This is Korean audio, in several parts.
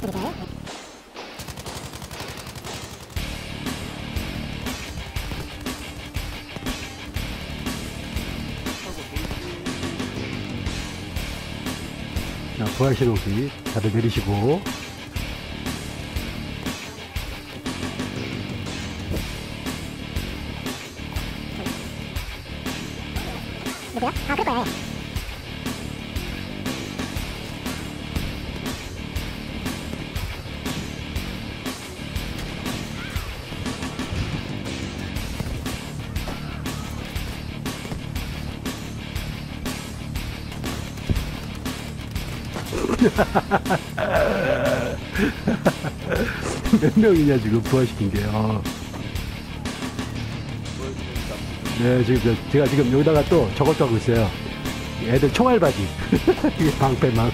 자, 부활 신호기 다들 내리시고 누구야? 아, 그럴 거야. 몇 명이냐 지금 부활시킨 게요. 네, 지금 저- 제가 지금 여기다가 또 저것도 하고 있어요. 애들 총알 바지. 이게 방패막.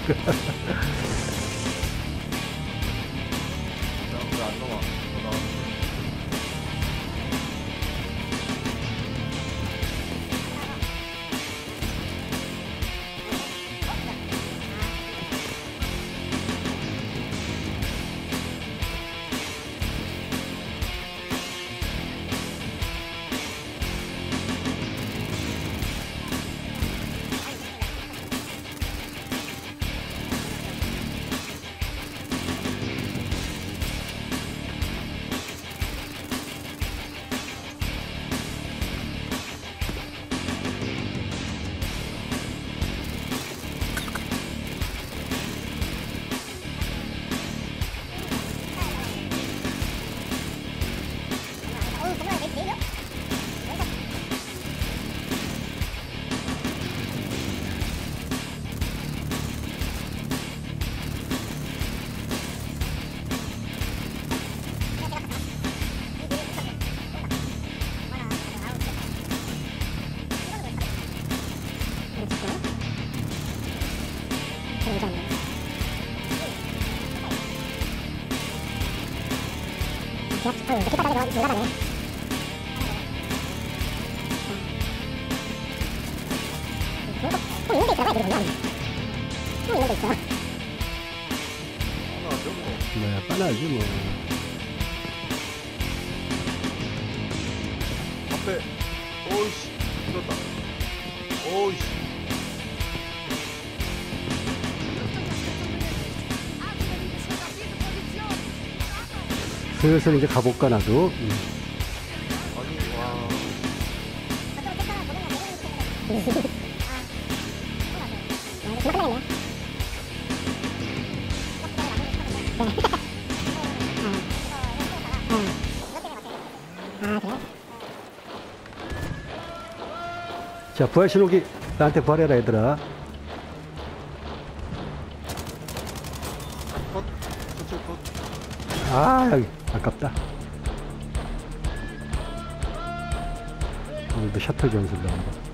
어, 이렇게 따라가 올라가네. 어, 이런 데 있더라고, 애들이 보면. 어, 이런 데 있어. 하나죠 뭐. 네, 빠나지 뭐. 앞에. 오이씨. 들었다. 오이씨. 슬슬 이제 가볼까 나도. 음. 자, 부활 신호기 나한테 부활해라 얘들아. 아, 여기 아깝다. 오늘도 셔틀 전술 나온다.